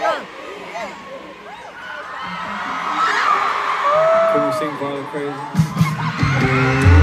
Can you sing Violent Crazy?